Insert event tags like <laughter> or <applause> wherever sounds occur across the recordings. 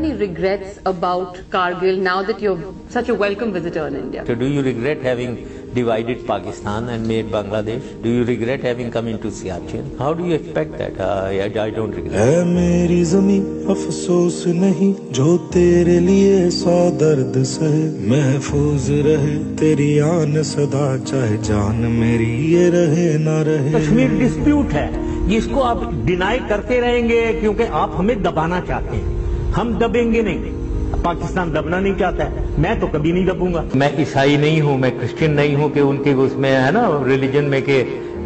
any regrets about Kargil now that you're such a welcome visitor in India? So do you regret having divided Pakistan and made Bangladesh? Do you regret having come into Siachen? How do you expect that? Uh, I, I don't regret. है मेरी जमी अफसोस नहीं जो तेरे लिए सौ दर्द सहे महफूज रहे तेरी आन सदा चाहे जान मेरी ये रहे ना रहे कश्मीर डिस्प्यूट है जिसको आप डिनाई करते रहेंगे क्योंकि आप हमें दबाना चाहते हैं हम दबेंगे नहीं। पाकिस्तान दबना नहीं चाहता है। मैं तो कभी नहीं दबूँगा। मैं ईसाई नहीं हूँ मैं क्रिश्चियन नहीं हूँ कि उनके उसमें है ना रिलीजन में कि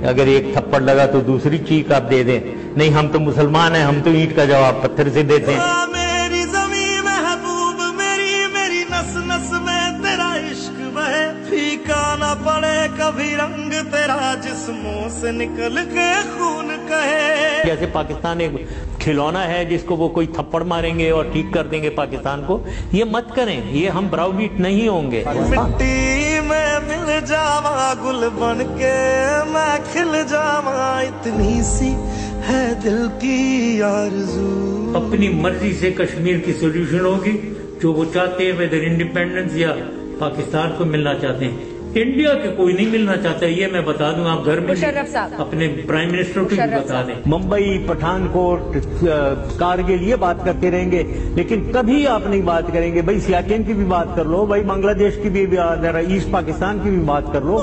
अगर एक थप्पड़ लगा तो दूसरी चीख आप दे दें। नहीं हम तो मुसलमान हैं हम तो ईंट का जवाब पत्थर से देते हैं। आ, मेरी जमी महबूब मेरी मेरी नस नस में तेरा इश्क बहे। फीका ना पड़े कभी रंग तेरा जिस्मों से निकल के खून कहे जैसे पाकिस्तान एक खिलौना है जिसको वो कोई थप्पड़ मारेंगे और ठीक कर देंगे पाकिस्तान को। ये मत करें ये हम ब्राउडीट नहीं होंगे। मिट्टी में मिल जावा गुल बन के मैं खिल जावा। इतनी सी है दिल की आरज़ू। अपनी मर्ज़ी से कश्मीर की सोल्यूशन होगी जो वो चाहते हैं वेदर इंडिपेंडेंस या पाकिस्तान को मिलना चाहते हैं। इंडिया के कोई नहीं मिलना चाहता ये मैं बता दूँ आप घर में। अपने प्राइम मिनिस्टर को भी बता दें। मुंबई पठानकोट कारगिल ये बात करते रहेंगे लेकिन कभी आप नहीं बात करेंगे। भाई सियाचिन की भी बात कर लो भाई बांग्लादेश की भी बात ईस्ट पाकिस्तान की भी बात कर लो।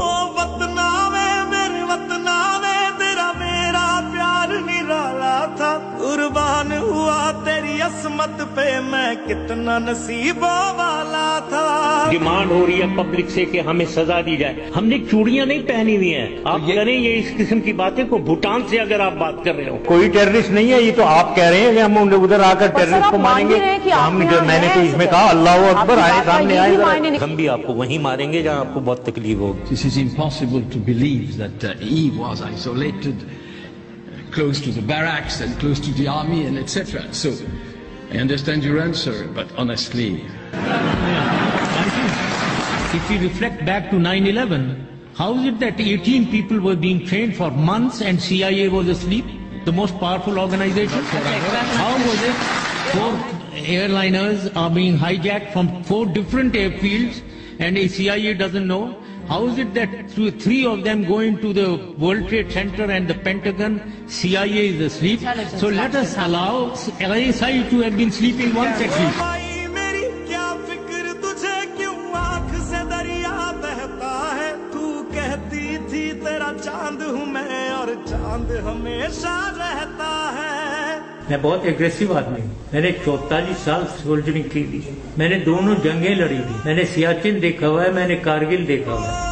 असमत पे मैं कितना नसीबों वाला था। डिमांड हो रही है पब्लिक से कि हमें सजा दी जाए। हमने चूड़ियाँ नहीं पहनी हुई हैं। आप ये... करें ये इस किस्म की बातें को भूटान से अगर आप बात कर रहे हो। कोई टेररिस्ट नहीं है ये तो आप कह रहे हैं कि हम उधर आकर टेररिस्ट को मारेंगे। हैं आप हम मैंने तो इसमें इस कहा। अल्लाह अकबर आए सामने आए। हम भी आपको वहीं मारेंगे जहाँ आपको बहुत तकलीफ़ होगी। To believe that uh, he was uh, close to the barracks and close to the army and etc. So, I understand your answer, but honestly, <laughs> if you reflect back to 9-11, how is it that 18 people were being trained for months and CIA was asleep? The most powerful organization? How was it? Four airliners are being hijacked from four different airfields and a CIA doesn't know? How is it that through three of them go into the World Trade Center and the Pentagon, CIA is asleep? So let us allow ISI to have been sleeping once at least. भाई मेरी क्या फिक्र तुझे क्यों आंख से दरिया बहता है तू कहती थी तेरा चांद हूँ मैं और चांद हमेशा रहता है मैं बहुत एग्रेसिव आदमी हूँ। मैंने चौतालीस साल सोल्जरिंग की थी। मैंने दोनों जंगें लड़ी थी। मैंने सियाचिन देखा हुआ है, मैंने कारगिल देखा हुआ है।